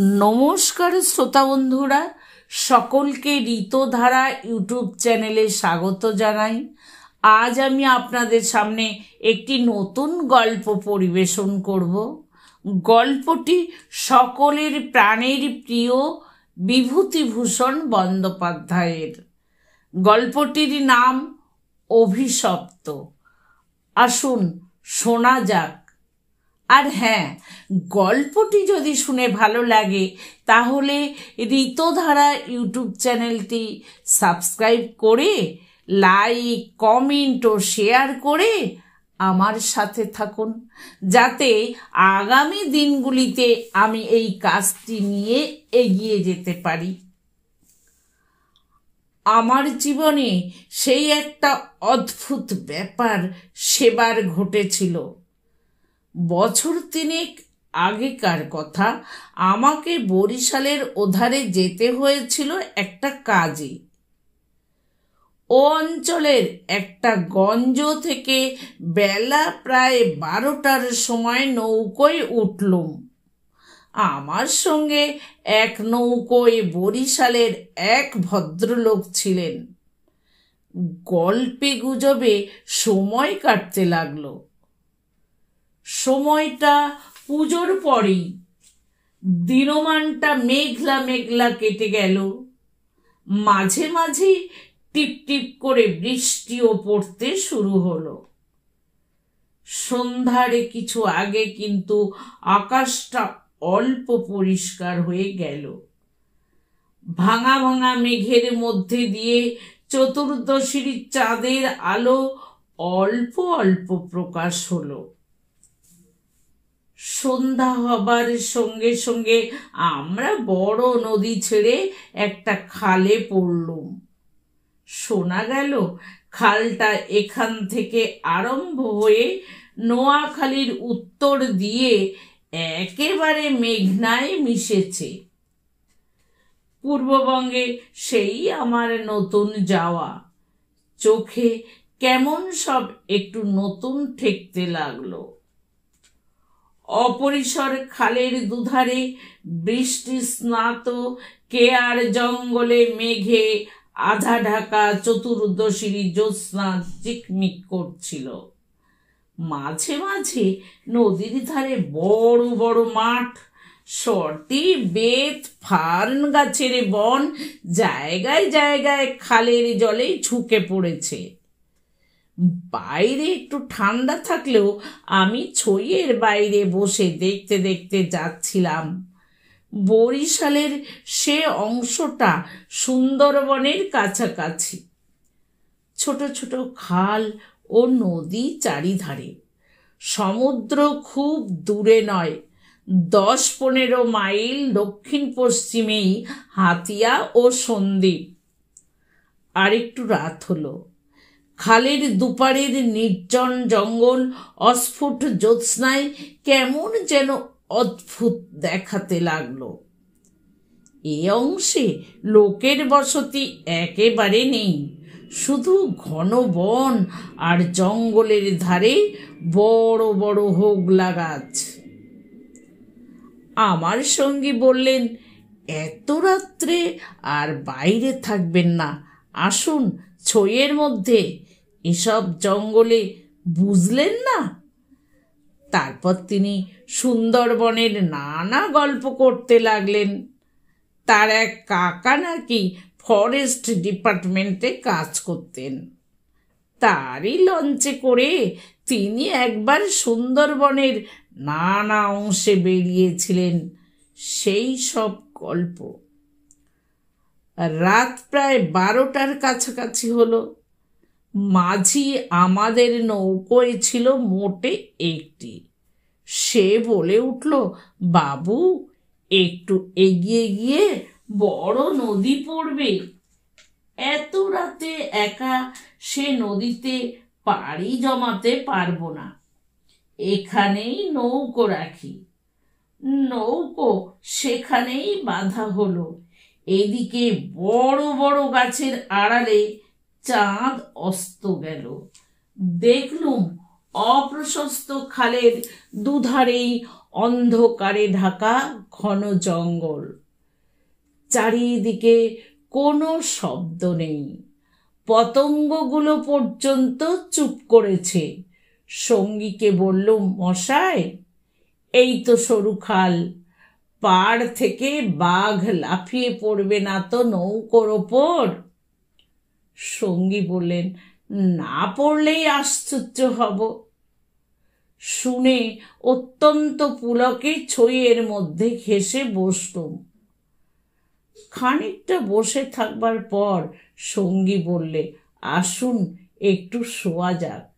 নমস্কার শ্রোতা বন্ধুরা, সকলকে ঋতধারা ইউটিউব চ্যানেলে স্বাগত জানাই। আজ আমি আপনাদের সামনে একটি নতুন গল্প পরিবেশন করব। গল্পটি সকলের প্রাণের প্রিয় বিভূতিভূষণ বন্দ্যোপাধ্যায়ের। গল্পটির নাম অভিশপ্ত। আসুন শোনা যাক। আর হ্যাঁ গল্পটি যদি শুনে ভালো লাগে, তাহলে ঋতধারা ইউটিউব চ্যানেলটি সাবস্ক্রাইব করে, লাইক, কমেন্ট ও শেয়ার করে আমার সাথে থাকুন। যাতে আগামী দিনগুলিতে আমি এই কাজটি নিয়ে এগিয়ে যেতে পারি। আমার জীবনে সেই একটা অদ্ভুত ব্যাপার সেবার ঘটেছিল। বছর তিনেক আগেকার কথা, আমাকে বরিশালের ওধারে যেতে হয়েছিল একটা কাজে। ও অঞ্চলের একটা গঞ্জ থেকে বেলা প্রায় বারোটার সময় নৌকোয় উঠলুম। আমার সঙ্গে এক নৌকোয় বরিশালের এক ভদ্রলোক ছিলেন। গল্পে গুজবে সময় কাটতে লাগল। সময়টা পুজোর পরেই। দিনমানটা মেঘলা মেঘলা কেটে গেল। মাঝে মাঝে টিপ টিপ করে বৃষ্টিও পড়তে শুরু হলো। সন্ধ্যারে কিছু আগে কিন্তু আকাশটা অল্প পরিষ্কার হয়ে গেল। ভাঙা ভাঙা মেঘের মধ্যে দিয়ে চতুর্দশীর চাঁদের আলো অল্প অল্প প্রকাশ হলো। সন্ধ্যা হবার সঙ্গে সঙ্গে আমরা বড় নদী ছেড়ে একটা খালে পড়লুম। শোনা গেল, খালটা এখান থেকে আরম্ভ হয়ে নোয়াখালীর উত্তর দিয়ে একেবারে মেঘনায় মিশেছে। পূর্ববঙ্গে সেই আমার নতুন যাওয়া। চোখে কেমন সব একটু নতুন ঠেকতে লাগল। অপরিসর খালের দুধারে বৃষ্টি স্নাত, কেয়ার জঙ্গলে মেঘে আধা ঢাকা চতুর্দশীর জ্যোৎস্না চিকমিক করছিল। মাঝে মাঝে নদীর ধারে বড় বড় মাঠ সর্টি বেত, ফার্ন গাছের বন, জায়গায় জায়গায় খালের জলে ঝুঁকে পড়েছে। বাইরে একটু ঠান্ডা থাকলেও আমি ছইয়ের বাইরে বসে দেখতে দেখতে যাচ্ছিলাম। বরিশালের সে অংশটা সুন্দরবনের কাছাকাছি। ছোট ছোট খাল ও নদী চারিধারে। সমুদ্র খুব দূরে নয়, দশ পনেরো মাইল দক্ষিণ পশ্চিমেই হাতিয়া ও সন্দ্বীপ। আরেকটু রাত হলো। খালের দুপারের নির্জন জঙ্গল অস্ফুট জ্যোৎস্নায় কেমন যেন অদ্ভুত দেখাতে লাগল। এ অংশে লোকের বসতি একেবারে নেই। শুধু ঘন বন আর জঙ্গলের ধারে বড় বড় হোগলা গাছ। আমার সঙ্গী বললেন, এত রাত্রে আর বাইরে থাকবেন না। আসুন, ছইয়ের মধ্যে। এসব জঙ্গলে বুঝলেন না? তারপর তিনি সুন্দরবনের নানা গল্প করতে লাগলেন। তার এক কাকা নাকি ফরেস্ট ডিপার্টমেন্টে কাজ করতেন। তারই লঞ্চে করে তিনি একবার সুন্দরবনের নানা অংশে বেরিয়েছিলেন। সেই সব গল্প রাত প্রায় বারোটার কাছাকাছি হলো। মাঝি আমাদের নৌকোয় ছিল মোটে একটি। সে বলে উঠল, বাবু, একটু এগিয়ে গিয়ে বড় নদী পড়বে। এত রাতে একা সে নদীতে পাড়ি জমাতে পারব না। এখানেই নৌকো রাখি। নৌকো সেখানেই বাধা হলো। এদিকে বড় বড় গাছের আড়ালে চাঁদ অস্ত গেল। দেখলুম অপ্রশস্ত খালের দুধারেই অন্ধকারে ঢাকা ঘন জঙ্গল। চারিদিকে কোনো শব্দ নেই। পতঙ্গগুলো পর্যন্ত চুপ করেছে। সঙ্গীকে বলল মশায় এই তো সরু খাল। পাড় থেকে বাঘ লাফিয়ে পড়বে না তো নৌকোর ওপর? সঙ্গী বললেন, না পড়লেই আশ্চর্য হব। শুনে অত্যন্ত পুলকে ছইয়ের মধ্যে ঘেসে বসলুম। খানিকটা বসে থাকবার পর সঙ্গী বললে, আসুন, একটু শোয়া যাক।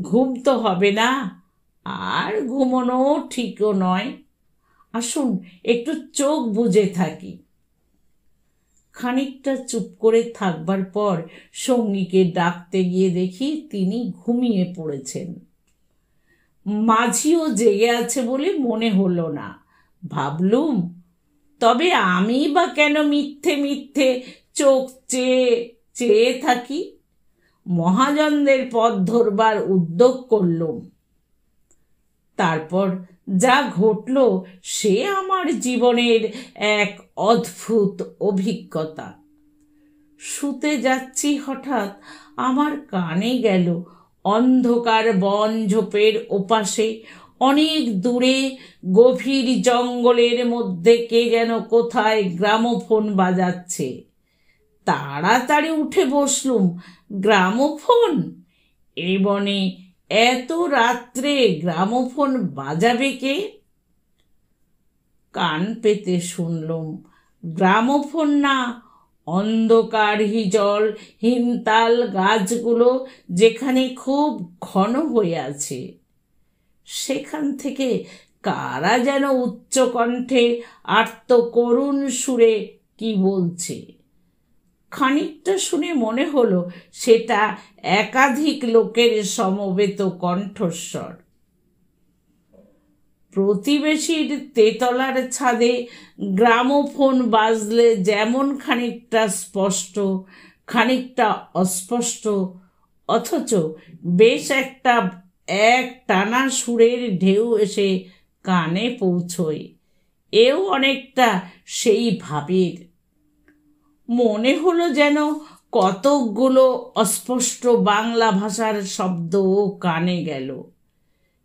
ঘুম তো হবে না, আর ঘুমোনো ঠিকও নয়। আসুন, একটু চোখ বুঝে থাকি। খানিকটা চুপ করে থাকবার পর সঙ্গীকে ডাকতে গিয়ে দেখি তিনি ঘুমিয়ে পড়েছেন। মাঝিও জেগে আছে বলে মনে হলো না। ভাবলুম, তবে আমি বা কেন মিথ্যে মিথ্যে চোখ চেয়ে চেয়ে থাকি? মহাজনদের পথ ধরবার উদ্যোগ করলুম। তারপর যা ঘটল সে আমার জীবনের এক অদ্ভুত অভিজ্ঞতা। শুতে যাচ্ছি হঠাৎ, আমার কানে গেল অন্ধকার বন ঝোপের ওপাশে। অনেক দূরে গভীর জঙ্গলের মধ্যে কে যেন কোথায় গ্রামোফোন বাজাচ্ছে। তাড়াতাড়ি উঠে বসলুম, গ্রামোফোন? এ বনে এত রাত্রে গ্রামোফোন বাজাবে কে? কান পেতে শুনলুম। গ্রামোফোন না, অন্ধকার হিজল হিমতাল গাছগুলো যেখানে খুব ঘন হয়ে আছে। সেখান থেকে কারা যেন উচ্চকণ্ঠে আর্ত করুণ সুরে কি বলছে? খানিকটা শুনে মনে হলো সেটা একাধিক লোকের সমবেত কণ্ঠস্বর। প্রতিবেশীর তেতলার ছাদে গ্রামোফোন বাজলে যেমন খানিকটা স্পষ্ট, খানিকটা অস্পষ্ট। অথচ বেশ একটা, এক টানা সুরের ঢেউ এসে কানে পৌঁছয়। এও অনেকটা সেই ভাবের। মনে হলো যেন কতকগুলো অস্পষ্ট বাংলা ভাষার শব্দ কানে গেল।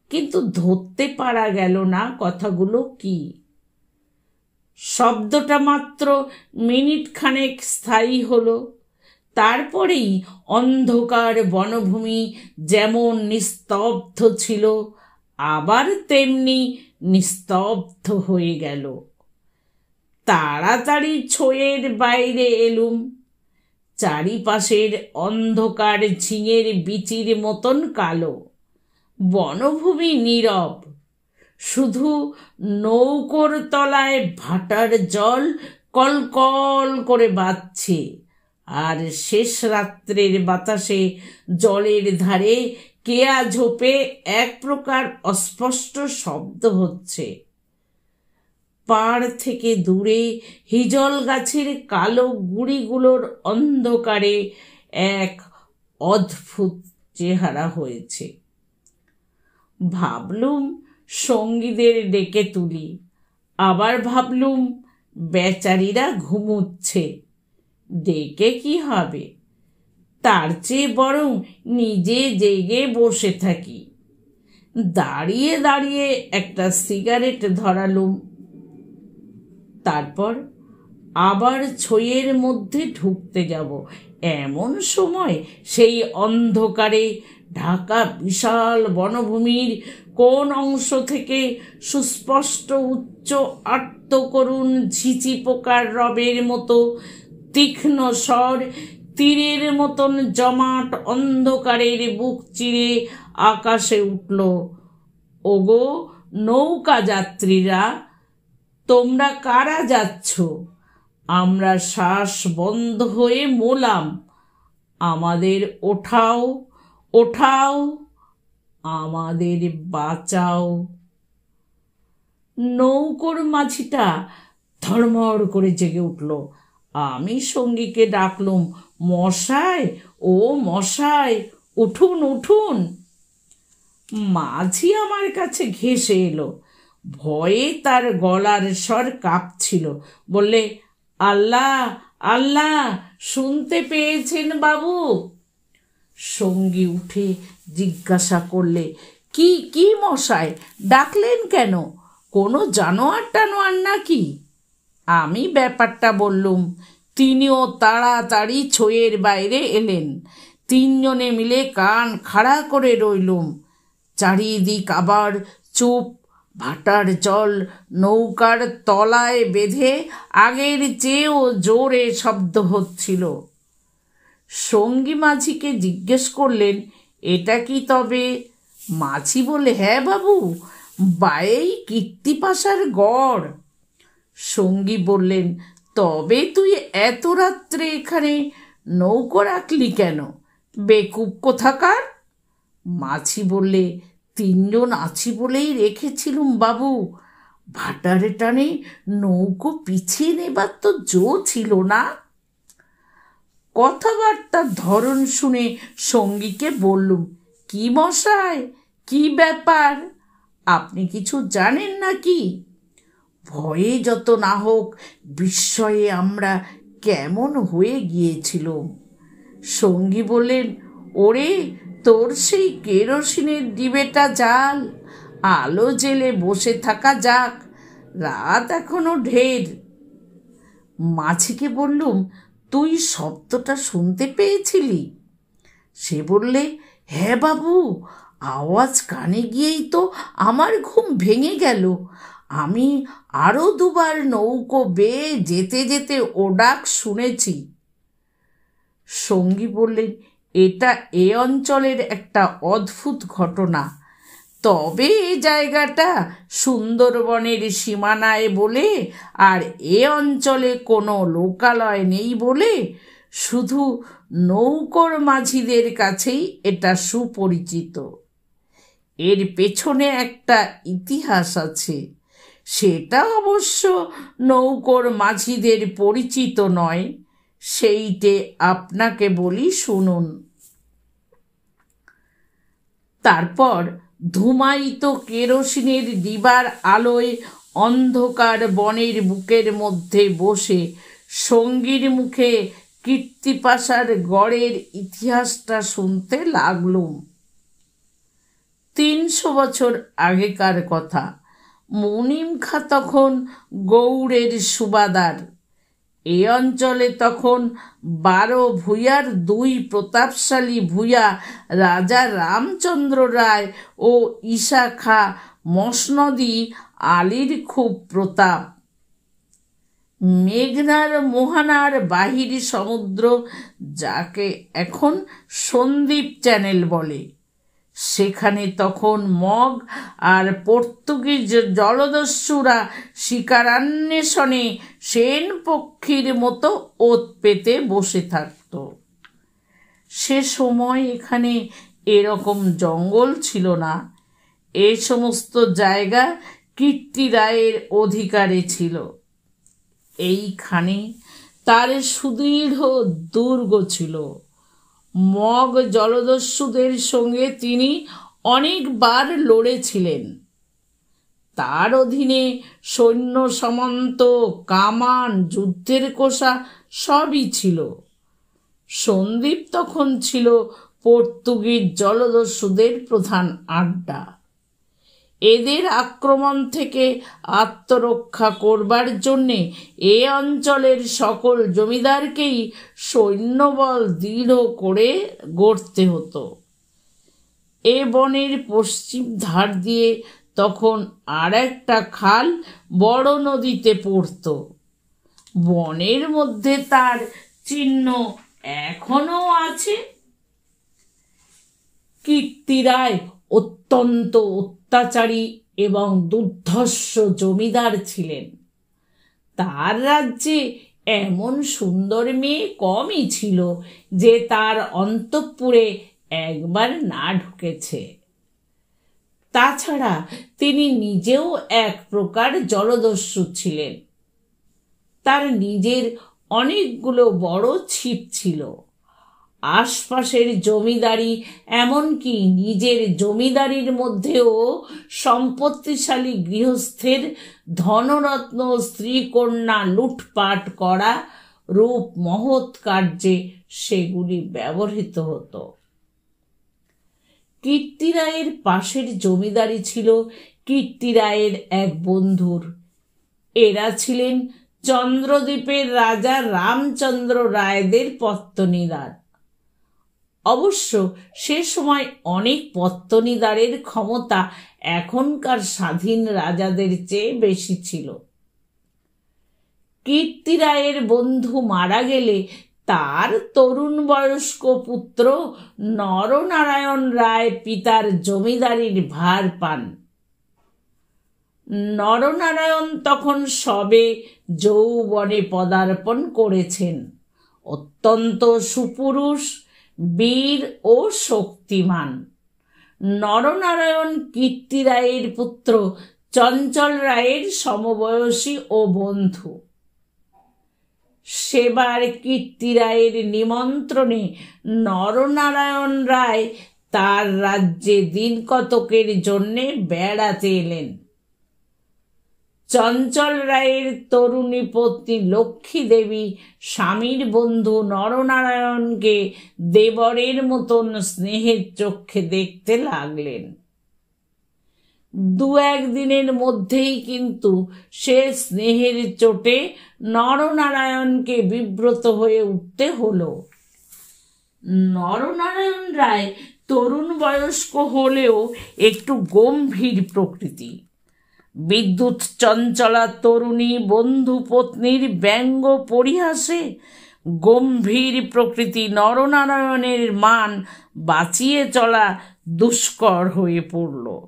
কিন্তু ধরতে পারা গেল না কথাগুলো কি? শব্দটা মাত্র মিনিট খানেক স্থায়ী হলো। তারপরেই অন্ধকার বনভূমি যেমন নিস্তব্ধ ছিল, আবার তেমনি নিস্তব্ধ হয়ে গেল। তাড়াতাড়ি ছোয়ের বাইরে এলুম। চারিপাশের অন্ধকার ঝিঙের বিচির মতন কালো। বনভূমি নীরব। শুধু নৌকোর তলায় ভাটার জল কলকল করে বাজছে। আর শেষ রাত্রের বাতাসে জলের ধারে কেয়া ঝোপে এক প্রকার অস্পষ্ট শব্দ হচ্ছে। পাড় থেকে দূরে হিজল গাছের কালো গুড়িগুলোর অন্ধকারে এক অদ্ভুত চেহারা হয়েছে। ভাবলুম সঙ্গীদের ডেকে তুলি। আবার ভাবলুম বেচারিরা ঘুমুচ্ছে। ডেকে কি হবে? তার চেয়ে বরং নিজে জেগে বসে থাকি। দাঁড়িয়ে দাঁড়িয়ে একটা সিগারেট ধরালুম। তারপর আবার ছইয়ের মধ্যে ঢুকতে যাব। এমন সময় সেই অন্ধকারে ঢাকা বিশাল বনভূমির কোন অংশ থেকে সুস্পষ্ট উচ্চ আত্ম করুন ঝিচি পোকার রবের মতো তীক্ষ্ণ স্বর, তীরের মতন জমাট অন্ধকারের বুক চিরে আকাশে উঠল। ওগো, নৌকা যাত্রীরা, তোমরা কারা যাচ্ছ? আমরা শ্বাস বন্ধ হয়ে মোলাম আমাদের ওঠাও ওঠাও, আমাদের বাঁচাও। নৌকোর মাঝিটা ধর্মড় করে জেগে উঠল। আমি সঙ্গীকে ডাকলুম, মশাই, ও মশাই, উঠুন উঠুন। মাঝি আমার কাছে ঘেসে এলো। ভয়ে তার গলার স্বর কাঁপছিল। বললে, আল্লাহ আল্লাহ, শুনতে পেয়েছেন বাবু? সঙ্গী উঠে জিজ্ঞাসা করলে, কি কি মশাই, ডাকলেন কেন? কোনো জানোয়ার টানোয়ার নাকি? আমি ব্যাপারটা বললুম, তিনিও তাড়াতাড়ি ছয়ের বাইরে এলেন। তিনজনে মিলে কান খাড়া করে রইলুম। চারিদিক আবার চুপ, ভাটার জল নৌকার তলায় বেঁধে আগের চেয়েও জোরে শব্দ হচ্ছিল। সঙ্গী মাঝিকে জিজ্ঞেস করলেন, এটা কি তবে মাছি বলে হ্যাঁ বাবু, বায়েই কীর্তিপাশার গড়? সঙ্গী বললেন, তবে তুই এত রাত্রে এখানে নৌকো রাখলি কেন? বেকুব কোথাকার? মাছি বললে, তিনজন আছি বলেই রেখেছিলুম বাবু। ভাটারে টানে নৌকো পিছিয়ে নেবার তো জো ছিল না। কথাবার্তার ধরন শুনে সঙ্গীকে বললুম, কি মশায় কি ব্যাপার? আপনি কিছু জানেন নাকি? ভয়ে যত না হোক বিস্ময়ে আমরা কেমন হয়ে গিয়েছিলাম। সঙ্গী বললেন, ওরে, তোর সেই কেরোসিনের ডিবেটা জাল, আলো জেলে বসে থাকা যাক, রাত এখনও ঢের। মাছিকে বললুম তুই শব্দটা শুনতে পেয়েছিলি? সে বললে হ্যাঁ বাবু, আওয়াজ কানে গিয়েই তো আমার ঘুম ভেঙে গেল। আমি আরও দুবার নৌকো বেয়ে যেতে যেতে ও ডাক শুনেছি। সঙ্গী বললেন এটা এ অঞ্চলের একটা অদ্ভুত ঘটনা। তবে এ জায়গাটা সুন্দরবনের সীমানায় বলে আর এ অঞ্চলে কোনো লোকালয় নেই বলে শুধু নৌকর মাঝিদের কাছেই এটা সুপরিচিত। এর পেছনে একটা ইতিহাস আছে। সেটা অবশ্য নৌকর মাঝিদের পরিচিত নয়। সেইটে আপনাকে বলি শুনুন। তারপর ধুমায়িত কেরোসিনের ডিবার আলোয় অন্ধকার বনের বুকের মধ্যে বসে সঙ্গীর মুখে কীর্তিপাশার গড়ের ইতিহাসটা শুনতে লাগলুম। তিনশো বছর আগেকার কথা। মুনিম খা তখন গৌড়ের সুবাদার। এ অঞ্চলে তখন বারো ভূয়ার দুই প্রতাপশালী ভূয়া রাজা রামচন্দ্র রায় ও ঈশা খা মসনদী আলীর খুব প্রতাপ। মেঘনার মোহানার বাহির সমুদ্র, যাকে এখন সন্দীপ চ্যানেল বলে। সেখানে তখন মগ আর পর্তুগিজ জলদস্যুরা শিকারান্বেষণে সেন পক্ষীর মতো ওত পেতে বসে থাকত। সে সময় এখানে এরকম জঙ্গল ছিল না। এ সমস্ত জায়গা কীর্তি রায়ের অধিকারে ছিল। এইখানে তার সুদৃঢ় দুর্গ ছিল। মগ জলদস্যুদের সঙ্গে তিনি অনেকবার লড়েছিলেন। তার অধীনে সৈন্য সমন্ত, কামান যুদ্ধের কোষা সবই ছিল। সন্দীপ তখন ছিল পর্তুগিজ জলদস্যুদের প্রধান আড্ডা। এদের আক্রমণ থেকে আত্মরক্ষা করবার জন্যে এ অঞ্চলের সকল জমিদারকেই সৈন্যবল দৃঢ় করে গড়তে হতো। এ বনের পশ্চিম ধার দিয়ে তখন আর একটা খাল বড় নদীতে পড়ত। বনের মধ্যে তার চিহ্ন এখনও আছে। কীর্তিরায় অত্যন্ত অত্যাচারী এবং দুর্ধর্ষ জমিদার ছিলেন। তার রাজ্যে এমন সুন্দর মেয়ে কমই ছিল যে তার অন্তঃপুরে একবার না ঢুকেছে। তাছাড়া তিনি নিজেও এক প্রকার জলদস্যু ছিলেন। তার নিজের অনেকগুলো বড় ছিপ ছিল। আশপাশের জমিদারি, এমনকি নিজের জমিদারির মধ্যেও সম্পত্তিশালী গৃহস্থের ধনরত্ন, স্ত্রীকন্যা লুটপাট করা রূপ মহৎ কার্যে সেগুলি ব্যবহৃত হতো। কীর্তিরায়ের পাশের জমিদারি ছিল কীর্তিরায়ের এক বন্ধুর। এরা ছিলেন চন্দ্রদ্বীপের রাজা রামচন্দ্র রায়দের পত্তনীদার অবশ্য সে সময় অনেক পত্তনীদারের ক্ষমতা এখনকার স্বাধীন রাজাদের চেয়ে বেশি ছিল। কীর্তিরায়ের বন্ধু মারা গেলে তার তরুণ বয়স্ক পুত্র নরনারায়ণ রায় পিতার জমিদারির ভার পান। নরনারায়ণ তখন সবে যৌবনে পদার্পণ করেছেন। অত্যন্ত সুপুরুষ বীর ও শক্তিমান। নরনারায়ণ কীর্তি রায়ের পুত্র চঞ্চল রায়ের সমবয়সী ও বন্ধু। সেবার কীর্তি রায়ের নিমন্ত্রণে নরনারায়ণ রায় তার রাজ্যে দিন কতকের জন্যে বেড়াতে এলেন। চঞ্চল রায়ের তরুণী পত্নী লক্ষ্মী দেবী, স্বামীর বন্ধু নরনারায়ণকে দেবরের মতন স্নেহের চক্ষে দেখতে লাগলেন। দু একদিনের মধ্যেই কিন্তু সে স্নেহের চোটে নরনারায়ণকে বিব্রত হয়ে উঠতে হলো। নরনারায়ণ রায় তরুণ বয়স্ক হলেও একটু গম্ভীর প্রকৃতি। বিদ্যুৎ চঞ্চলা তরুণী বন্ধু পত্নীর ব্যঙ্গ পরিহাসে গম্ভীর প্রকৃতি নরনারায়ণের মান বাঁচিয়ে চলা দুষ্কর হয়ে পড়ল।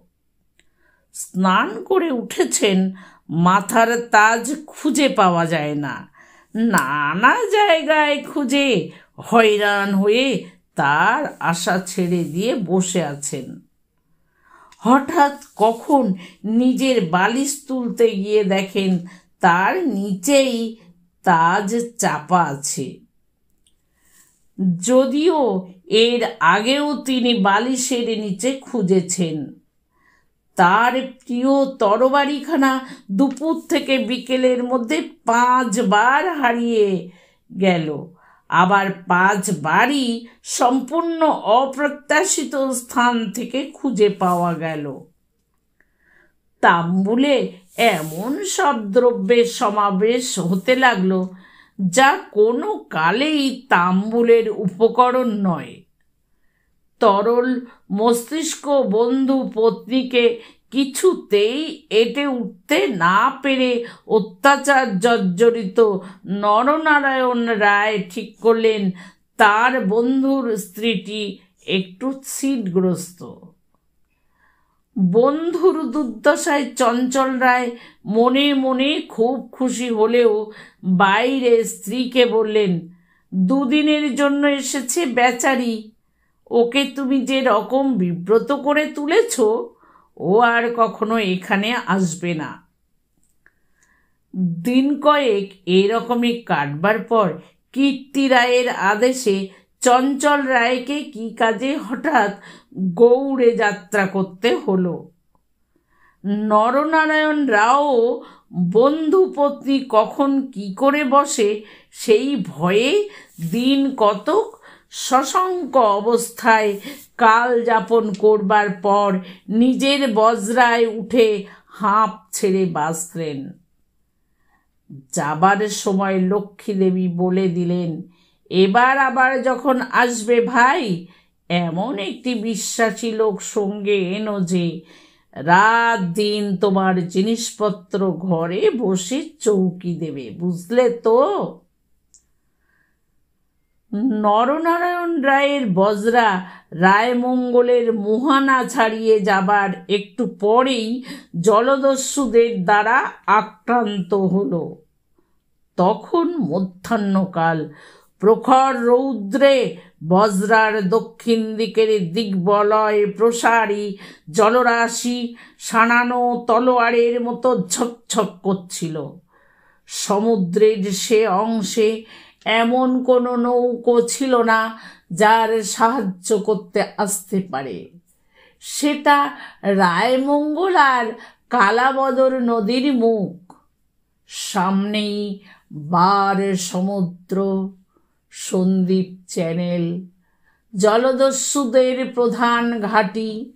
স্নান করে উঠেছেন, মাথার তাজ খুঁজে পাওয়া যায় না। নানা জায়গায় খুঁজে হয়রান হয়ে তার আশা ছেড়ে দিয়ে বসে আছেন। হঠাৎ কখন নিজের বালিশ তুলতে গিয়ে দেখেন তার নিচেই তাজ চাপা আছে। যদিও এর আগেও তিনি বালিশের নিচে খুঁজেছেন। তার প্রিয় তরবারিখানা দুপুর থেকে বিকেলের মধ্যে পাঁচবার হারিয়ে গেল। আবার পাঁচবারই সম্পূর্ণ অপ্রত্যাশিত স্থান থেকে খুঁজে পাওয়া গেল। তাম্বুলে এমন সব দ্রব্যের সমাবেশ হতে লাগল, যা কোনো কালেই তাম্বুলের উপকরণ নয়। তরল মস্তিষ্ক বন্ধু পত্নীকে কিছুতেই এটে উঠতে না পেরে অত্যাচার জর্জরিত নরনারায়ণ রায় ঠিক করলেন, তার বন্ধুর স্ত্রীটি একটু ছিটগ্রস্ত। বন্ধুর দুর্দশায় চঞ্চল রায় মনে মনে খুব খুশি হলেও বাইরে স্ত্রীকে বললেন, দুদিনের জন্য এসেছে বেচারি, ওকে তুমি যে রকম বিব্রত করে তুলেছ ও আর কখনো এখানে আসবে না। দিন কয়েক এইরকমই কাটবার পর কীর্তি রায়ের আদেশে চঞ্চল রায়কে কি কাজে হঠাৎ গৌড়ে যাত্রা করতে হলো। নরনারায়ণ রাও বন্ধু পত্নী কখন কি করে বসে সেই ভয়ে দিন কতক সশঙ্ক অবস্থায় কাল যাপন করবার পর নিজের বজ্রায় উঠে হাঁপ ছেড়ে বাঁচলেন। যাবার সময় লক্ষ্মী দেবী বলে দিলেন, এবার আবার যখন আসবে ভাই, এমন একটি বিশ্বাসী লোক সঙ্গে এনো যে, রাত দিন তোমার জিনিসপত্র ঘরে বসে চৌকি দেবে, বুঝলে তো? নরনারায়ণ রায়ের বজরা রায়মঙ্গলের মোহানা ছাড়িয়ে যাবার একটু পরেই জলদস্যুদের দ্বারা আক্রান্ত হল। তখন মধ্যাহ্নকাল। প্রখর রৌদ্রে বজ্রার দক্ষিণ দিকের দিগ্বলয় প্রসারী জলরাশি সানানো তলোয়ারের মতো ঝকঝক করছিল। সমুদ্রের সে অংশে এমন কোনো নৌকো ছিল না যার সাহায্য করতে আসতে পারে। সেটা রায়মঙ্গল আর কালাবদর নদীর মুখ। সামনেই বার সমুদ্র সন্দ্বীপ চ্যানেল, জলদস্যুদের প্রধান ঘাঁটি।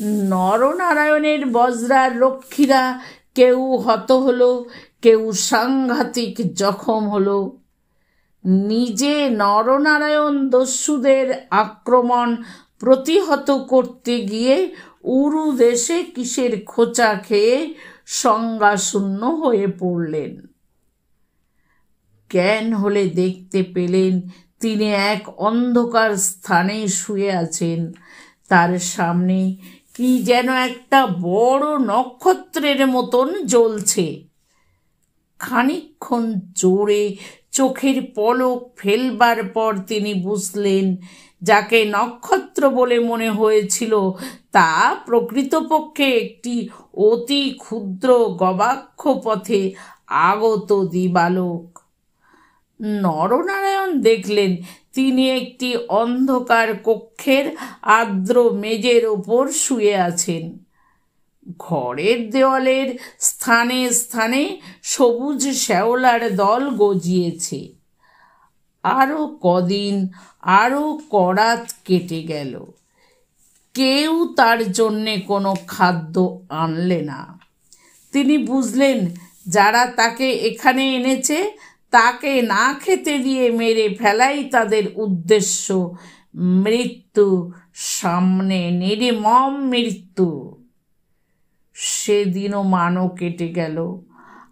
নরনারায়ণের বজ্রার রক্ষীরা কেউ হত হলো কেউ সাংঘাতিক জখম হলো। নিজে নরনারায়ণ দস্যুদের আক্রমণ প্রতিহত করতে গিয়ে উরু দেশে কিসের খোঁচা খেয়ে সংজ্ঞাশূন্য হয়ে পড়লেন। জ্ঞান হলে দেখতে পেলেন তিনি এক অন্ধকার স্থানে শুয়ে আছেন। তার সামনে কি যেন একটা বড় নক্ষত্রের মতন জ্বলছে। খানিক্ষণ জোরে চোখের পলক ফেলবার পর তিনি বুঝলেন, যাকে নক্ষত্র বলে মনে হয়েছিল, তা প্রকৃতপক্ষে একটি অতি ক্ষুদ্র গবাক্ষ পথে আগত দিবালোক। নরনারায়ণ দেখলেন, তিনি একটি অন্ধকার কক্ষের আর্দ্র মেজের ওপর শুয়ে আছেন। ঘরের দেওয়ালের স্থানে স্থানে সবুজ শ্যাওলার দল গজিয়েছে। আরও কদিন আরও করাত কেটে গেল। কেউ তার জন্যে কোনো খাদ্য আনলে না। তিনি বুঝলেন, যারা তাকে এখানে এনেছে, তাকে না খেতে দিয়ে মেরে ফেলাই তাদের উদ্দেশ্য। মৃত্যু সামনে, নির্মম মৃত্যু। সেদিনও মানও কেটে গেল।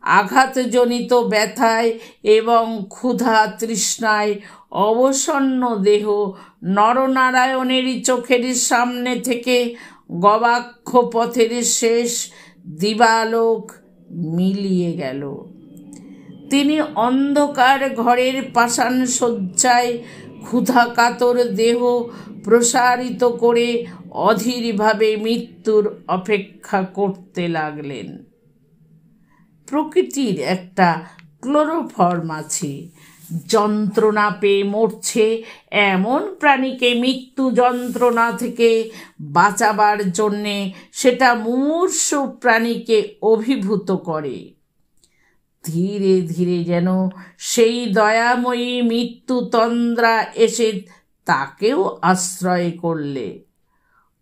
আঘাতজনিত ব্যথায় এবং ক্ষুধা তৃষ্ণায় অবসন্ন দেহ নরনারায়ণেরই চোখের সামনে থেকে গবাক্ষ পথের শেষ দিবালোক মিলিয়ে গেল। তিনি অন্ধকার ঘরের পাষাণ শয্যায় ক্ষুধা কাতর দেহ প্রসারিত করে অধীরভাবে মৃত্যুর অপেক্ষা করতে লাগলেন। প্রকৃতির একটা ক্লোরোফর্ম আছে। যন্ত্রণা পেয়ে মরছে এমন প্রাণীকে মৃত্যু যন্ত্রণা থেকে বাঁচাবার জন্যে সেটা মুমূর্ষ প্রাণীকে অভিভূত করে। ধীরে ধীরে যেন সেই দয়াময়ী মৃত্যু তন্দ্রা এসে তাকেও আশ্রয় করলে।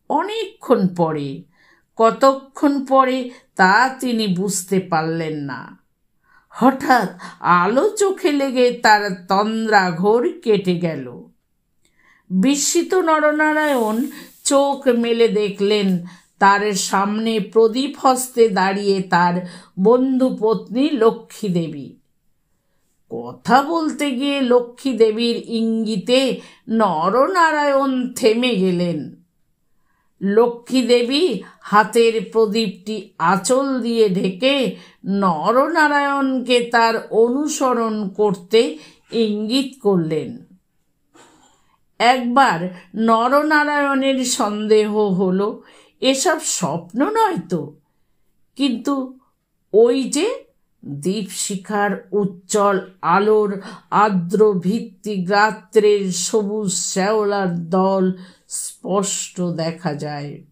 অনেকক্ষণ পরে, কতক্ষণ পরে তা তিনি বুঝতে পারলেন না। হঠাৎ আলো চোখে লেগে তার তন্দ্রা ঘোর কেটে গেল। বিস্মিত নরনারায়ণ চোখ মেলে দেখলেন তার সামনে প্রদীপ হস্তে দাঁড়িয়ে তার বন্ধু পত্নী লক্ষ্মী দেবী। কথা বলতে গিয়ে লক্ষ্মী দেবীর ইঙ্গিতে নরনারায়ণ থেমে গেলেন। লক্ষ্মী দেবী হাতের প্রদীপটি আঁচল দিয়ে ঢেকে নরনারায়ণকে তার অনুসরণ করতে ইঙ্গিত করলেন। একবার নরনারায়ণের সন্দেহ হলো এসব স্বপ্ন নয় তো। কিন্তু ওই যে দীপশিখার উজ্জ্বল আলোর আর্দ্র ভিত্তি গাত্রের সবুজ শ্যাওলার দল স্পষ্ট দেখা যায়।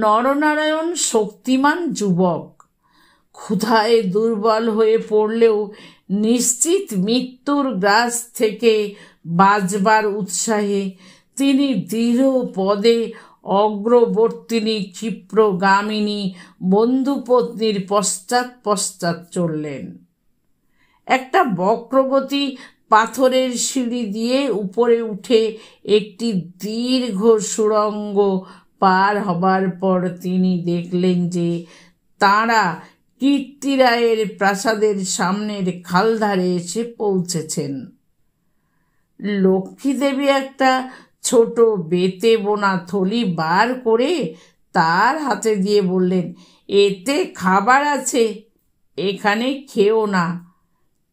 নরনারায়ণ শক্তিমান যুবক, ক্ষুধায় দুর্বল হয়ে পড়লেও নিশ্চিত মৃত্যুর গ্রাস থেকে বাজবার উৎসাহে তিনি দৃঢ় পদে অগ্রবর্তিনী, ক্ষিপ্রগামিনী বন্ধুপত্নীর পশ্চাৎ পশ্চাৎ চললেন। একটা বক্রগতি পাথরের সিঁড়ি দিয়ে উপরে উঠে একটি দীর্ঘ সুড়ঙ্গ পার হবার পর তিনি দেখলেন যে তাঁরা কীর্তিরায়ের প্রাসাদের সামনের খালধারে এসে পৌঁছেছেন। লক্ষ্মী দেবী একটা ছোট বেতে বোনা থলি বার করে তার হাতে দিয়ে বললেন, এতে খাবার আছে, এখানে খেও না।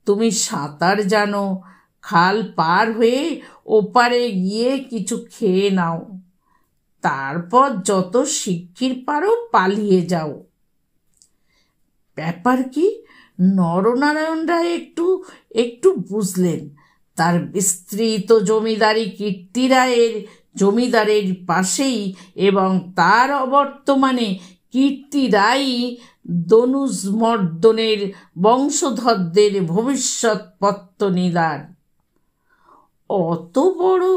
তুমি সাঁতার জানো, খাল পার হয়ে ওপারে গিয়ে কিছু খেয়ে নাও। তারপর যত শিক্ষির পারো পালিয়ে যাও। ব্যাপার কি? নরনারায়ণ রায় একটু একটু বুঝলেন। তার বিস্তৃত জমিদারি কীর্তিরায়ের জমিদারের পাশেই এবং তার অবর্তমানে কীর্তি রায় দনুজমর্দনের বংশধরদের ভবিষ্যৎ পত্তনিদার অত বড়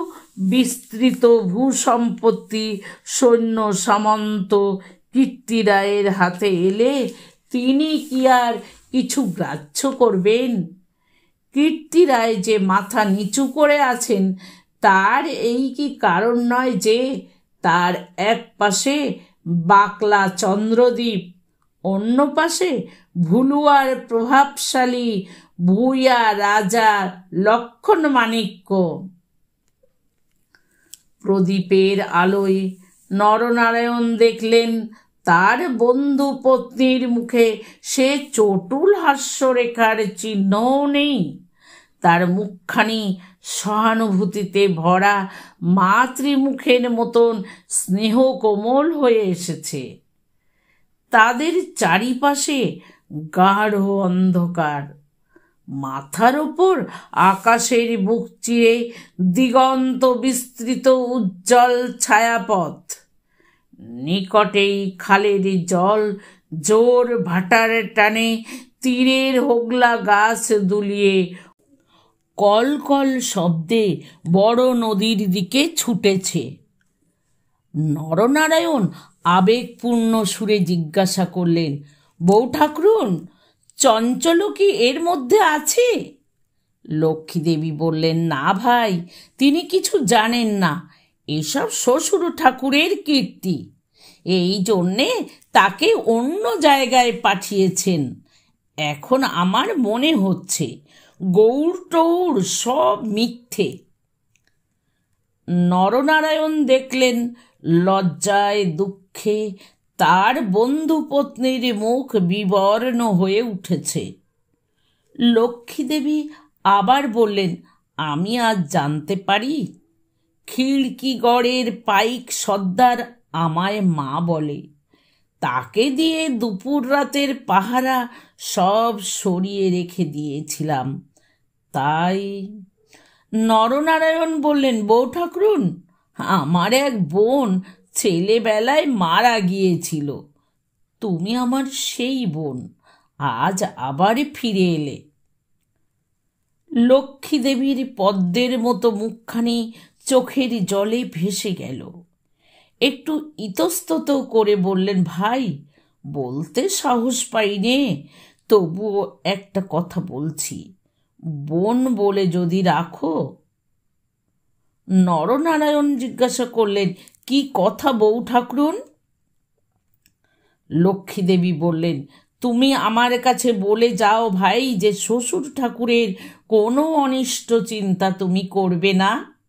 বিস্তৃত ভূসম্পত্তি সৈন্য সামন্ত কীর্তিরায়ের হাতে এলে তিনি কি আর কিছু গ্রাহ্য করবেন? কীর্তিরায় যে মাথা নিচু করে আছেন, তার এই কি কারণ নয় যে তার এক পাশে বাকলা চন্দ্রদ্বীপ, অন্য পাশে ভুলুয়ার প্রভাবশালী ভূয়া রাজা লক্ষণ মাণিক্য? প্রদীপের আলোয় নরনারায়ণ দেখলেন তার বন্ধু পত্নীর মুখে সে চটুল হাস্যরেখার চিহ্নও নেই। তার মুখখানি সহানুভূতিতে ভরা মাতৃমুখের মতন স্নেহ কোমল হয়ে এসেছে। তাদের চারিপাশে গাঢ় অন্ধকার। মাথার ওপর আকাশের বুক চিরে দিগন্ত বিস্তৃত উজ্জ্বল ছায়াপথ। নিকটেই খালের জল জোর ভাটার টানে তীরের হোগলা গাছ দুলিয়ে কল কল শব্দে বড় নদীর দিকে ছুটেছে। নরনারায়ণ আবেগপূর্ণ সুরে জিজ্ঞাসা করলেন, বউ ঠাকুরুন চঞ্চল কি এর মধ্যে আছে? লক্ষ্মীদেবী বললেন, না ভাই, তিনি কিছু জানেন না। এসব শ্বশুর ঠাকুরের কীর্তি। এই জন্যে তাকে অন্য জায়গায় পাঠিয়েছেন। এখন আমার মনে হচ্ছে গৌর টৌর সব মিথ্যে। নরনারায়ণ দেখলেন লজ্জায় দুঃখে, তার বন্ধু পত্নীর মুখ বিবর্ণ হয়ে উঠেছে। লক্ষ্মীদেবী আবার বললেন, আমি আজ জানতে পারি খিড়কিগড়ের পাইক সর্দার আমায় মা বলে। তাকে দিয়ে দুপুর রাতের পাহারা সব সরিয়ে রেখে দিয়েছিলাম। তাই নরনারায়ণ বললেন, বউ ঠাকুরুন, আমার এক বোন ছেলেবেলায় মারা গিয়েছিল। তুমি আমার সেই বোন, আজ আবার ফিরে এলে। লক্ষ্মী দেবীর পদ্মের মতো মুখখানি চোখের জলে ভেসে গেল। একটু ইতস্তত করে বললেন, ভাই, বলতে সাহস পাই নে তবুও একটা কথা বলছি। বোন বলে যদি রাখো? নরনারায়ণ জিজ্ঞাসা করলেন, কি কথা বউ ঠাকুরুন? লক্ষ্মী দেবী বললেন, তুমি আমার কাছে বলে যাও ভাই যে শ্বশুর ঠাকুরের কোনো অনিষ্ট চিন্তা তুমি করবে না।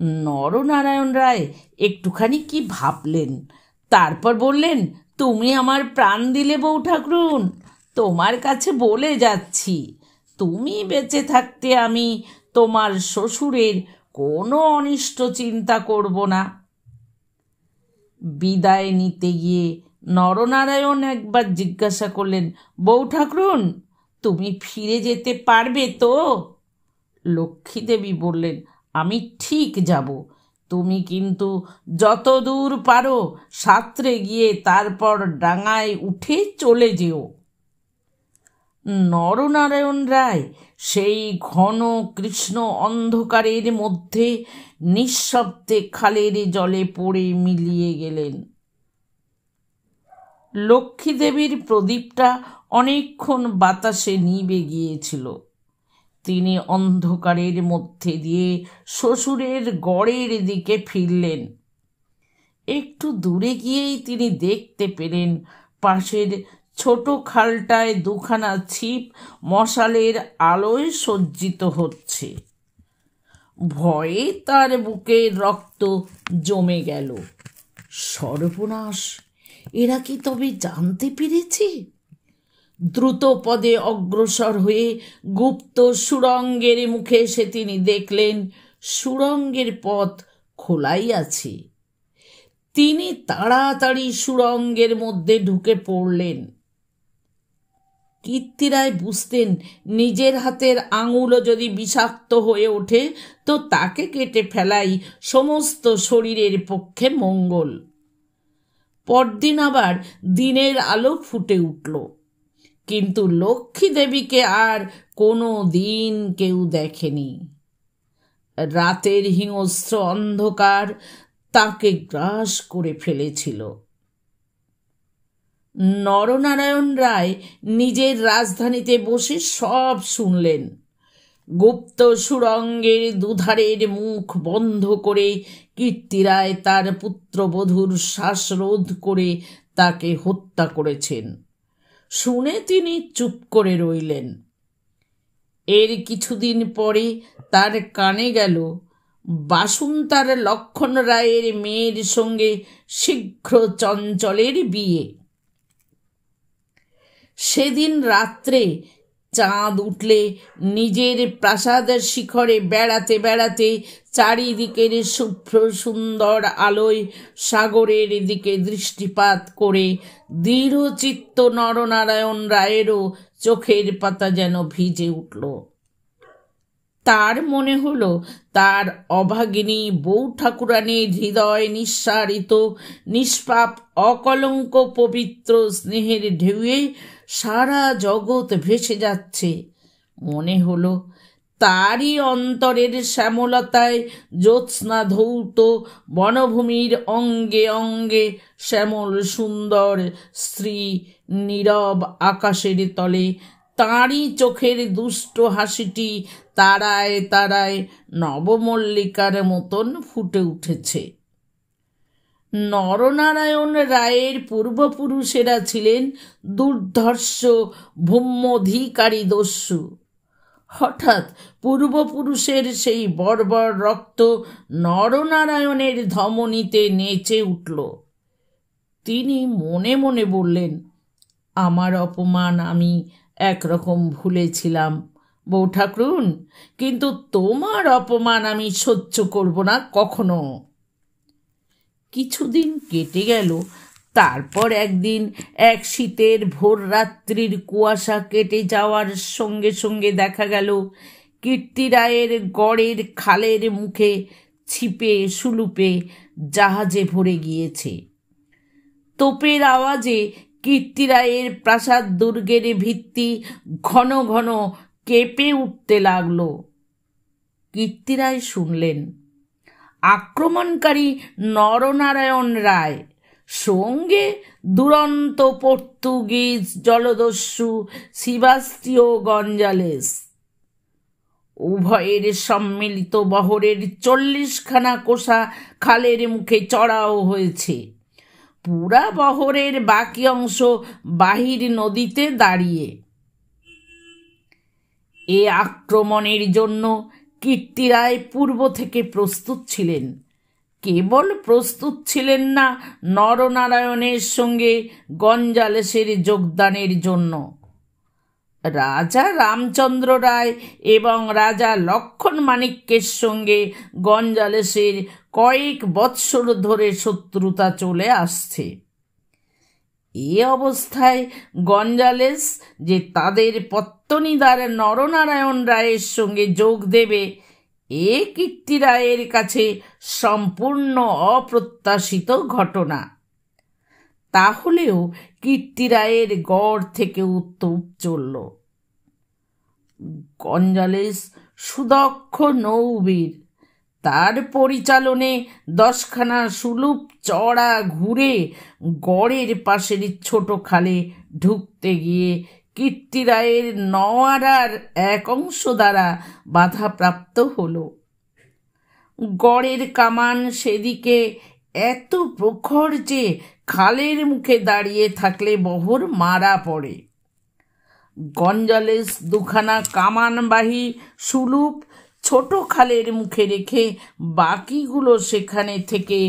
নরনারায়ণ রায় একটুখানি কি ভাবলেন? তারপর বললেন, তুমি আমার প্রাণ দিলে বউ ঠাকুরুন, তোমার কাছে বলে যাচ্ছি। তুমি বেঁচে থাকতে আমি তোমার শ্বশুরের কোনো অনিষ্ট চিন্তা করব না। বিদায় নিতে গিয়ে নরনারায়ণ একবার জিজ্ঞাসা করলেন, বউ ঠাকুরুন, তুমি ফিরে যেতে পারবে তো? লক্ষ্মীদেবী বললেন আমি ঠিক যাব। তুমি কিন্তু যত দূর পারো সাঁতরে গিয়ে তারপর ডাঙায় উঠে চলে যেও। নরনারায়ণ রায় সেই ঘন কৃষ্ণ অন্ধকারের মধ্যে নিঃশব্দে খালের জলে পড়ে মিলিয়ে গেলেন। লক্ষ্মীদেবীর প্রদীপটা অনেকক্ষণ বাতাসে নিবে গিয়েছিল। তিনি অন্ধকারের মধ্যে দিয়ে শ্বশুরের গড়ের দিকে ফিরলেন। একটু দূরে গিয়েই তিনি দেখতে পেলেন পাশের ছোট খালটায় দুখানা ছিপ মশালের আলোয় সজ্জিত হচ্ছে। ভয়ে তার বুকে রক্ত জমে গেল। সর্বনাশ! এরা কি তবে জানতে পেরেছে? দ্রুত পদে অগ্রসর হয়ে গুপ্ত সুরঙ্গের মুখে এসে তিনি দেখলেন, সুরঙ্গের পথ খোলাই আছে। তিনি তাড়াতাড়ি সুরঙ্গের মধ্যে ঢুকে পড়লেন। কীর্তিরায় বুঝতেন, নিজের হাতের আঙুলও যদি বিষাক্ত হয়ে ওঠে, তো তাকে কেটে ফেলাই সমস্ত শরীরের পক্ষে মঙ্গল। পরদিন আবার দিনের আলো ফুটে উঠল। কিন্তু লক্ষ্মী দেবীকে আর কোনো দিন কেউ দেখেনি। রাতের হিংস্র অন্ধকার তাকে গ্রাস করে ফেলেছিল। নরনারায়ণ রায় নিজের রাজধানীতে বসে সব শুনলেন। গুপ্ত সুরঙ্গের দুধারের মুখ বন্ধ করে কীর্তিরায় তার পুত্রবধূর শ্বাসরোধ করে তাকে হত্যা করেছেন। শুনে তিনি চুপ করে রইলেন। এর কিছুদিন পরে তার কানে গেল, বাসুন্তার লক্ষণ রায়ের মেয়ের সঙ্গে শীঘ্র চঞ্চলের বিয়ে। সেদিন রাত্রে চাঁদ উঠলে নিজের প্রাসাদের শিখরে বেড়াতে বেড়াতে চারিদিকের শুভ্র সুন্দর আলোয় সাগরের দিকে দৃষ্টিপাত করে দৃঢ়চিত্ত নরনারায়ণ রায়েরও চোখের পাতা যেন ভিজে উঠল। তার মনে হলো, তার অভাগিনী বউ ঠাকুরানীর হৃদয় নিঃসারিত, নিষ্পাপ, অকলঙ্ক, পবিত্র স্নেহের ঢেউয়ে সারা জগৎ ভেসে যাচ্ছে। মনে হলো, তারই অন্তরের শ্যামলতায় জ্যোৎস্না ধৌত বনভূমির অঙ্গে অঙ্গে শ্যামল সুন্দর স্ত্রী নীরব আকাশের তলে তাঁরই চোখের দুষ্ট হাসিটি তারায় তারায় নবমল্লিকার মতন ফুটে উঠেছে। নরনারায়ণ রায়ের পূর্বপুরুষেরা ছিলেন দুর্ধর্ষ ভূম্যধিকারী দস্যু। হঠাৎ পূর্বপুরুষের সেই বর্বর রক্ত নরনারায়ণের ধমনীতে নেচে উঠল। তিনি মনে মনে বললেন, আমার অপমান আমি একরকম ভুলেছিলাম। বউ ঠাকুরুন, কিন্তু তোমার অপমান আমি সহ্য করব না কখনো। কিছুদিন কেটে গেল, তারপর একদিন এক শীতের ভোর রাত্রির কুয়াশা কেটে যাওয়ার সঙ্গে সঙ্গে দেখা গেল কীর্তিরায়ের গড়ের খালের মুখে ছিপে সুলুপে জাহাজে ভরে গিয়েছে। তোপের আওয়াজে কীর্তিরায়ের প্রাসাদ দুর্গের ভিত্তি ঘন ঘন কেঁপে উঠতে লাগল। কীর্তিরায় শুনলেন, আক্রমণকারী নরনারায়ণ রায়, সঙ্গে দুরন্ত পর্তুগিজ জলদস্যু সিবাস্টিও গঞ্জালেস। উভয়ের সম্মিলিত বহরের চল্লিশখানা কোষা খালের মুখে চড়াও হয়েছে। পুরা বহরের বাকি অংশ বাহির নদীতে দাঁড়িয়ে। এ আক্রমণের জন্য কীর্তিরায় পূর্ব থেকে প্রস্তুত ছিলেন। কেবল প্রস্তুত ছিলেন না, নরনারায়ণের সঙ্গে গঞ্জালেসের যোগদানের জন্য। রাজা রামচন্দ্র রায় এবং রাজা লক্ষণ মাণিক্যের সঙ্গে গঞ্জালেসের কয়েক বৎসর ধরে শত্রুতা চলে আসছে। এ অবস্থায় গঞ্জালেস যে তাদের পত্তনিদার নরনারায়ণ রায়ের সঙ্গে যোগ দেবে, এ কীর্তি রায়ের কাছে সম্পূর্ণ অপ্রত্যাশিত ঘটনা। তাহলেও কীর্তি রায়ের গড় থেকে উত্তপ চলল। গঞ্জালেস সুদক্ষ নৌবীর, তার পরিচালনে দশখানা সুলুপ চড়া ঘুরে গড়ের পাশের ছোট খালে ঢুকতে গিয়ে কীর্তিরায়ের নওয়ারার এক অংশ দ্বারা বাধাপ্রাপ্ত হল। গড়ের কামান সেদিকে এত প্রখর যে খালের মুখে দাঁড়িয়ে থাকলে বহর মারা পড়ে। গঞ্জালেস দুখানা কামানবাহী সুলুপ ছোট খালের মুখে রেখে বাকিগুলো সেখানে থেকে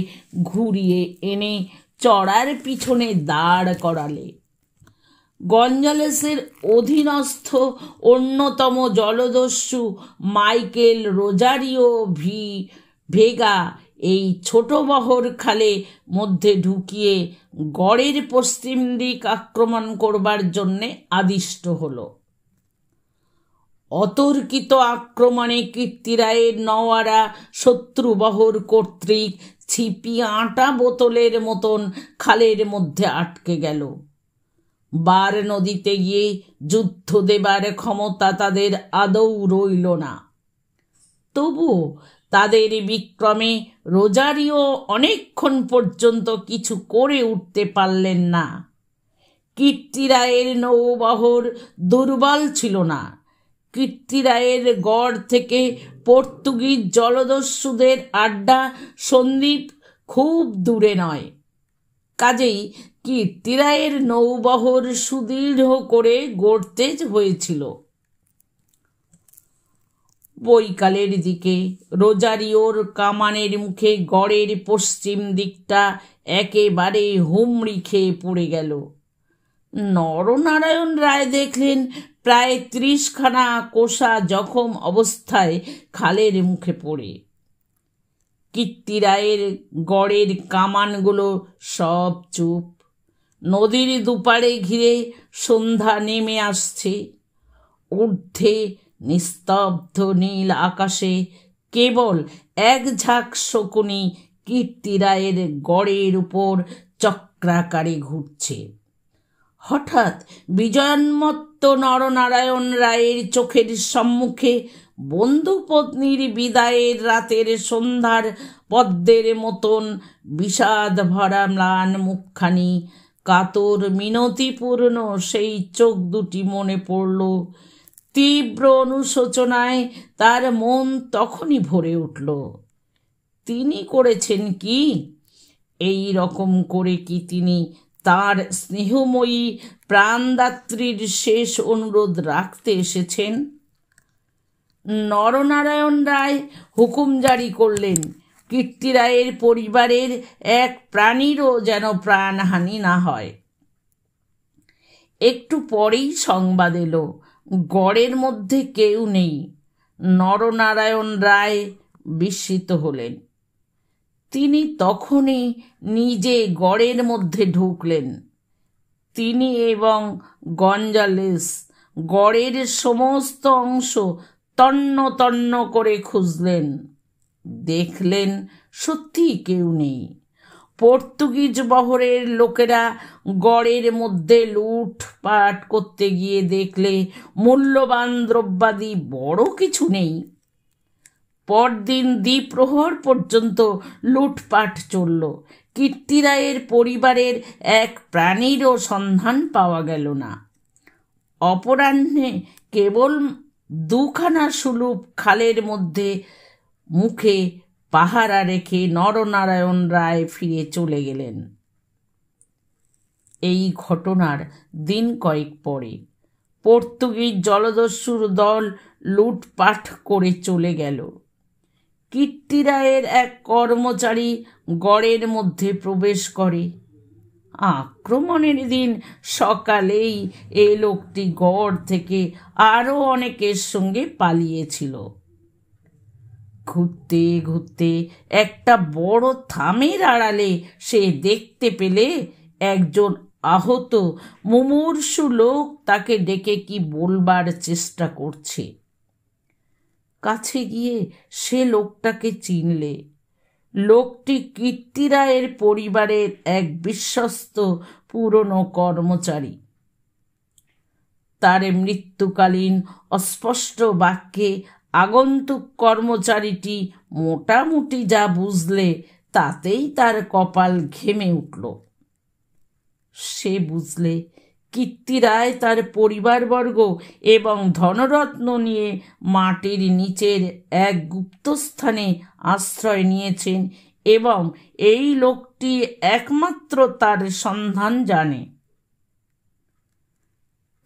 ঘুরিয়ে এনে চড়ার পিছনে দাঁড় করালে। গঞ্জালেসের অধীনস্থ অন্যতম জলদস্যু মাইকেল রোজারিও ভি ভেগা এই ছোট বহর খালে মধ্যে ঢুকিয়ে গড়ের পশ্চিম দিক আক্রমণ করবার জন্যে আদিষ্ট হলো। অতর্কিত আক্রমণে কীর্তিরায়ের নওয়ারা শত্রুবহর কর্তৃক ছিপি আটা বোতলের মতন খালের মধ্যে আটকে গেল। বার নদীতে গিয়ে যুদ্ধ দেবার ক্ষমতা তাদের আদৌ রইল না। তবু তাদের বিক্রমে রোজারিও অনেকক্ষণ পর্যন্ত কিছু করে উঠতে পারলেন না। কীর্তিরায়ের নৌবহর দুর্বল ছিল না। কীর্তিরায়ের গড় থেকে পর্তুগিজ জলদস্যুদের আড্ডা সন্দীপ খুব দূরে নয়। কাজেই কীর্তিরায়ের নৌবহর সুদৃঢ় করে গড়তে হয়েছিল। বৈকালের দিকে। রোজারিওর কামানের মুখে গড়ের পশ্চিম দিকটা একেবারে হুমড়ি খেয়ে পড়ে গেল। নরনারায়ণ রায় দেখলেন প্রায় ত্রিশখানা কোষা জখম অবস্থায় খালের মুখে পড়ে। কীর্তিরায়ের গড়ের কামানগুলো সব চুপ। নদীর দুপারে ঘিরে সন্ধ্যা নেমে আসছে। ঊর্ধ্বে নিস্তব্ধ নীল আকাশে কেবল এক ঝাঁক শকুনি কীর্তিরায়ের গড়ের উপর চক্রাকারে ঘুরছে। হঠাৎ বিজয়ন্মত্ত নরনারায়ণ রায়ের চোখের সম্মুখে বন্ধুপত্নীর বিদায়ের রাতের সন্ধ্যার পদ্মের মতন বিষাদ ভরা ম্লান মুখখানি কাতর মিনতিপূর্ণ সেই চোখ দুটি মনে পড়ল তীব্র অনুশোচনায় তার মন তখনই ভরে উঠল। তিনি করেছেন কি? এই রকম করে কি তিনি তার স্নেহময়ী প্রাণদাত্রীর শেষ অনুরোধ রাখতে এসেছেন? নরনারায়ণ রায় হুকুম জারি করলেন কীর্তিরায়ের পরিবারের এক প্রাণীরও যেন প্রাণহানি না হয়। একটু পরেই সংবাদ এলো গড়ের মধ্যে কেউ নেই। নরনারায়ণ রায় বিস্মিত হলেন। তিনি তখনই নিজে গড়ের মধ্যে ঢুকলেন। তিনি এবং গঞ্জালেস গড়ের সমস্ত অংশ তন্ন তন্ন করে খুঁজলেন। দেখলেন সত্যি কেউ নেই। পর্তুগিজ বহরের লোকেরা গড়ের মধ্যে লুটপাট করতে গিয়ে দেখলে মূল্যবান দ্রব্যাদি বড় কিছু নেই। পরদিন দ্বিপ্রহর পর্যন্ত লুটপাট চলল। কীর্তিরায়ের পরিবারের এক প্রাণীরও সন্ধান পাওয়া গেল না। অপরাহ্নে কেবল দুখানা সুলুপ খালের মধ্যে মুখে পাহারা রেখে নরনারায়ণ রায় ফিরে চলে গেলেন। এই ঘটনার দিন কয়েক পরে পর্তুগিজ জলদস্যুর দল লুটপাট করে চলে গেল। কীর্তিরায়ের এক কর্মচারী গড়ের মধ্যে প্রবেশ করে। আক্রমণের দিন সকালেই এ লোকটি গড় থেকে আরও অনেকের সঙ্গে পালিয়েছিল। ঘুরতে ঘুরতে একটা বড় থামের আড়ালে সে দেখতে পেলে একজন আহত, মুমূর্ষু লোক তাকে ডেকে কি বলবার চেষ্টা করছে। কাছে গিয়ে সে লোকটাকে চিনলে। লোকটি কীর্তিরায়ের পরিবারের এক বিশ্বস্ত পুরনো কর্মচারী। তার মৃত্যুকালীন অস্পষ্ট বাক্যে আগন্তুক কর্মচারীটি মোটামুটি যা বুঝলে, তাতেই তার কপাল ঘেমে উঠল। সে বুঝলে কীর্তিরায় তার পরিবারবর্গ এবং ধনরত্ন নিয়ে মাটির নিচের এক গুপ্তস্থানে আশ্রয় নিয়েছেন এবং এই লোকটি একমাত্র তার সন্ধান জানে।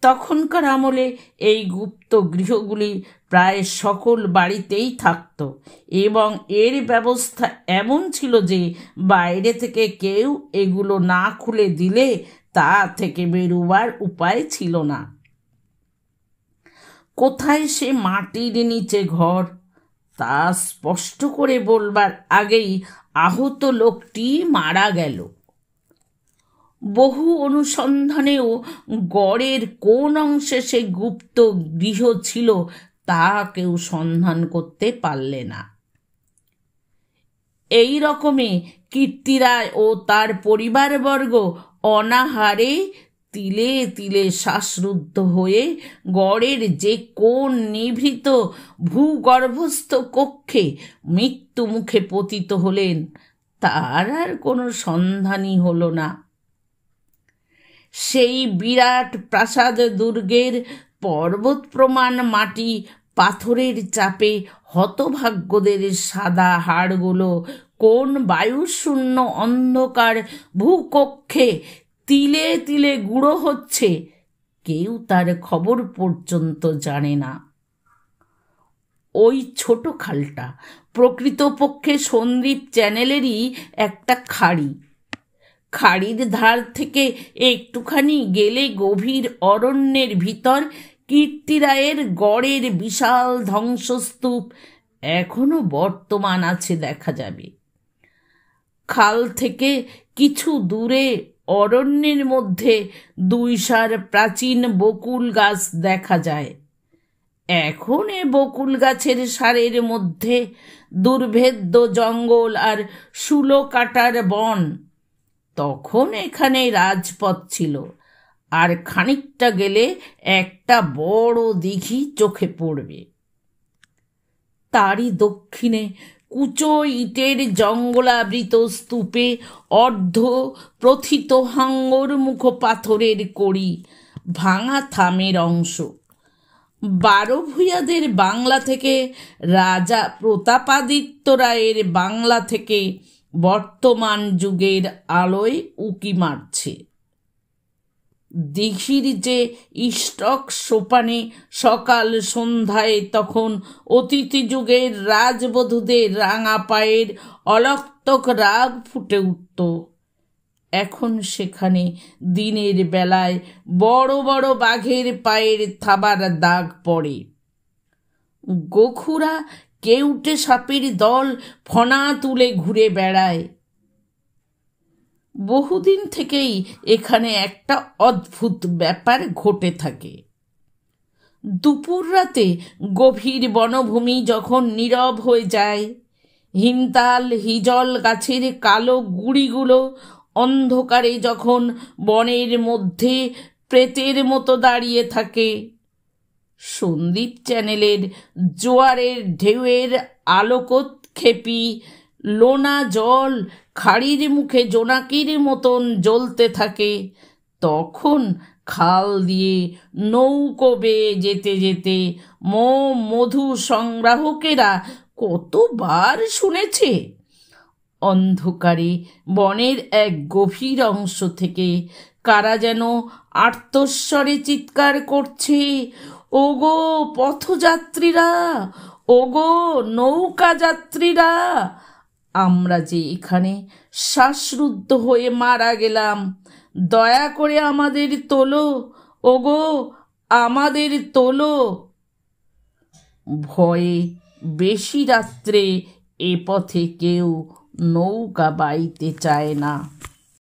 তখনকার আমলে এই গুপ্ত গৃহগুলি প্রায় সকল বাড়িতেই থাকত এবং এর ব্যবস্থা এমন ছিল যে বাইরে থেকে কেউ এগুলো না খুলে দিলে তা থেকে বেরোবার উপায় ছিল না। কোথায় সে মাটির নিচে ঘর? তা স্পষ্ট করে বলবার আগেই আহত লোকটি মারা গেল। বহু অনুসন্ধানেও গড়ের কোন অংশে সে গুপ্ত গৃহ ছিল তা কেউ সন্ধান করতে পারলে না। এই রকমে কীর্তিরায় ও তার পরিবারবর্গ অনাহারে তিলে তিলে শ্বাসরুদ্ধ হয়ে গড়ের যে কোন নিভৃত ভূগর্ভস্থ কক্ষে মৃত্যু মুখে পতিত হলেন, তার আর কোনো সন্ধানই হলো না। সেই বিরাট প্রাসাদ দুর্গের পর্বত প্রমাণ মাটি পাথরের চাপে হতভাগ্যদের সাদা হাড়গুলো। কোন বায়ুশূন্য অন্ধকার ভূকক্ষে তিলে তিলে গুঁড়ো হচ্ছে, কেউ তার খবর পর্যন্ত জানে না। ওই ছোট খালটা প্রকৃতপক্ষে সন্দীপ চ্যানেলেরই একটা খাড়ি। খাড়ির ধার থেকে একটুখানি গেলে গভীর অরণ্যের ভিতর কীর্তিরায়ের গড়ের বিশাল ধ্বংসস্তূপ এখনও বর্তমান আছে, দেখা যাবে। খাল থেকে কিছু দূরে অরণ্যের মধ্যে দুই সার প্রাচীন বকুল গাছ দেখা যায়। এখন এ বকুল গাছের সারের মধ্যে দুর্ভেদ্য জঙ্গল আর সুলো কাটার বন। তখন এখানে রাজপথ ছিল। আর খানিকটা গেলে একটা বড় দিঘি চোখে পড়বে। তারই দক্ষিণে কুচো ইটের জঙ্গলাবৃত স্তূপে অর্ধ প্রথিত হাঙ্গর মুখ পাথরের কড়ি ভাঙা থামের অংশ। বারো ভূয়াদের বাংলা থেকে রাজা প্রতাপাদিত্য রায়ের বাংলা থেকে বর্তমান যুগের আলোয় উকি মারছে। দিঘির যে ইষ্টক সোপানে সকাল সন্ধ্যায় তখন অতিথি যুগের রাজবধূদের রাঙা পায়ের অলক্তক রাগ ফুটে উঠত। এখন সেখানে দিনের বেলায় বড় বড় বাঘের পায়ের থাবার দাগ পড়ে। গোখুরা কেউটে সাপের দল ফনা তুলে ঘুরে বেড়ায়। বহুদিন থেকেই এখানে একটা অদ্ভুত ব্যাপার ঘটে থাকে। দুপুর রাতে গভীর বনভূমি যখন নীরব হয়ে যায়, হিমতাল, হিজল গাছের কালো গুড়িগুলো অন্ধকারে যখন বনের মধ্যে প্রেতের মতো দাঁড়িয়ে থাকে, সন্দীপ চ্যানেলের জোয়ারের ঢেউয়ের আলোকোৎক্ষেপী লোনা জল খাড়ির মুখে জোনাকির মতন জ্বলতে থাকে। তখন খাল দিয়ে নৌকো বেয়ে যেতে যেতে মো মধু সংগ্রাহকেরা কতবার শুনেছে। অন্ধকারে বনের এক গভীর অংশ থেকে কারা যেন আর্তস্বরে চিৎকার করছে, ওগো পথযাত্রীরা! ওগো নৌকা যাত্রীরা আমরা যে এখানে শ্বাসরুদ্ধ হয়ে মারা গেলাম। দয়া করে আমাদের তোলো। ওগো, আমাদের তোলো। ভয়ে বেশি রাত্রে এ পথে কেউ নৌকা বাইতে চায় না।